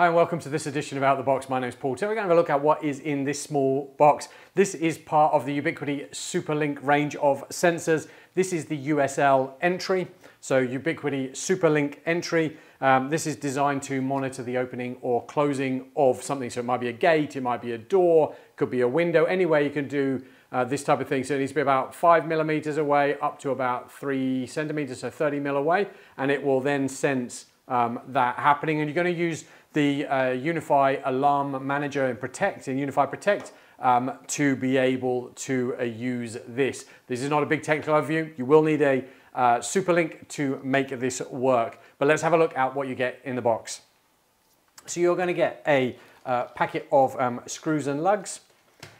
Hi and welcome to this edition of Out the Box. My name is Paul. Today we're going to have a look at what is in this small box. This is part of the Ubiquiti SuperLink range of sensors. This is the USL entry, so Ubiquiti SuperLink entry. Um, this is designed to monitor the opening or closing of something. So it might be a gate, it might be a door, could be a window, anywhere you can do uh, this type of thing. So it needs to be about five millimeters away up to about three centimeters, so 30 mil away, and it will then sense um, that happening. And you're going to use the uh, UniFi Alarm Manager and Protect in UniFi Protect um, to be able to uh, use this. This is not a big technical overview. You will need a uh, Superlink to make this work. But let's have a look at what you get in the box. So you're going to get a uh, packet of um, screws and lugs.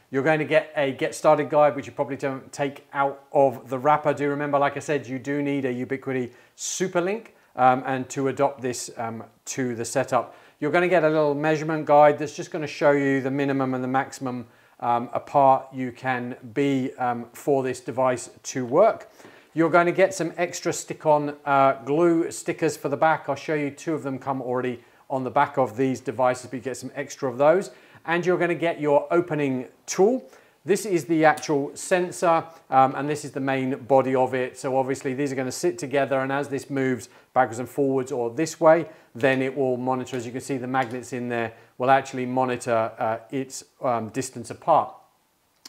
You're going to get a get started guide, which you probably don't take out of the wrapper. Do remember, like I said, you do need a Ubiquiti Superlink um, and to adopt this um, to the setup. You're going to get a little measurement guide that's just going to show you the minimum and the maximum um, apart you can be um, for this device to work. You're going to get some extra stick-on uh, glue stickers for the back. I'll show you two of them come already on the back of these devices, but you get some extra of those. And you're going to get your opening tool. This is the actual sensor um, and this is the main body of it. So obviously these are going to sit together and as this moves backwards and forwards or this way, then it will monitor, as you can see the magnets in there, will actually monitor uh, its um, distance apart.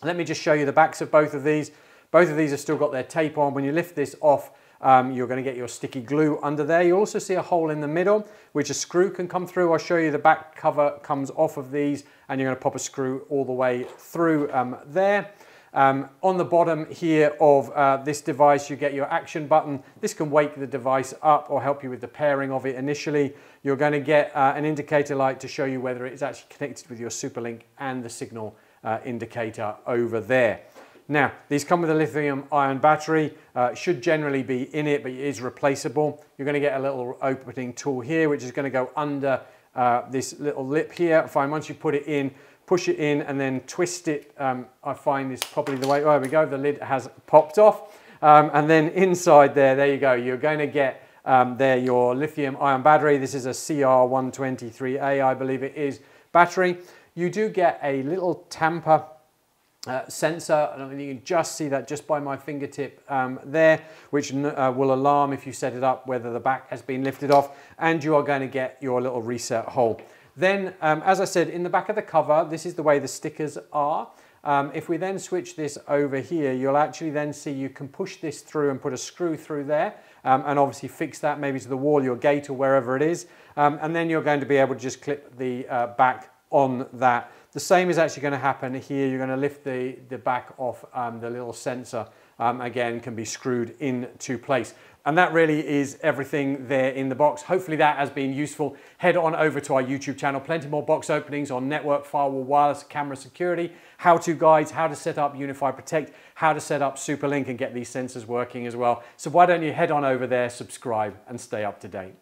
Let me just show you the backs of both of these. Both of these have still got their tape on. When you lift this off, um, you're going to get your sticky glue under there. You'll also see a hole in the middle, which a screw can come through. I'll show you the back cover comes off of these, and you're going to pop a screw all the way through um, there. Um, on the bottom here of uh, this device, you get your action button. This can wake the device up or help you with the pairing of it initially. You're going to get uh, an indicator light to show you whether it's actually connected with your SuperLink and the signal uh, indicator over there. Now, these come with a lithium ion battery, uh, should generally be in it, but it is replaceable. You're gonna get a little opening tool here, which is gonna go under uh, this little lip here. Fine, once you put it in, push it in and then twist it. Um, I find is probably the way, oh, there we go, the lid has popped off. Um, and then inside there, there you go, you're gonna get um, there your lithium ion battery. This is a CR123A, I believe it is, battery. You do get a little tamper uh, sensor, and you can just see that just by my fingertip um, there, which uh, will alarm if you set it up whether the back has been lifted off, and you are going to get your little reset hole. Then, um, as I said, in the back of the cover, this is the way the stickers are. Um, if we then switch this over here, you'll actually then see you can push this through and put a screw through there um, and obviously fix that maybe to the wall, your gate or wherever it is. Um, and then you're going to be able to just clip the uh, back on that. The same is actually going to happen here. You're going to lift the, the back off um, the little sensor. Um, again, can be screwed into place. And that really is everything there in the box. Hopefully that has been useful. Head on over to our YouTube channel. Plenty more box openings on network, firewall, wireless, camera security, how-to guides, how to set up UniFi Protect, how to set up SuperLink and get these sensors working as well. So why don't you head on over there, subscribe and stay up to date.